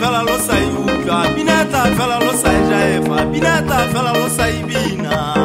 fela lo sai uga binata fela lo sai jaefa binata fela lo bina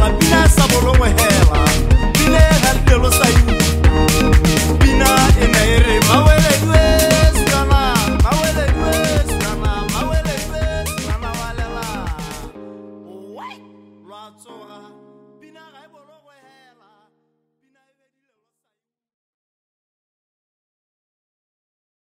ela, minha essa bolão é ela.